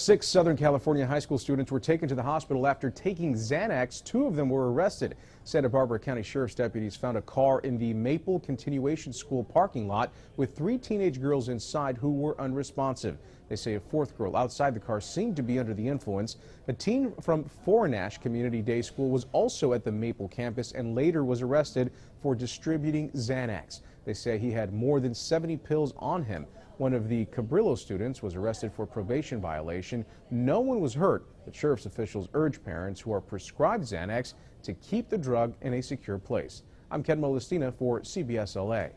Six Southern California high school students were taken to the hospital after taking Xanax. Two of them were arrested. Santa Barbara County Sheriff's deputies found a car in the Maple Continuation School parking lot with three teenage girls inside who were unresponsive. They say a fourth girl outside the car seemed to be under the influence. A teen from Fornash Community Day School was also at the Maple campus and later was arrested for distributing Xanax. They say he had more than 70 pills on him. One of the Cabrillo students was arrested for probation violation. No one was hurt, but sheriff's officials urge parents who are prescribed Xanax to keep the drug in a secure place. I'm Ken Molestina for CBS LA.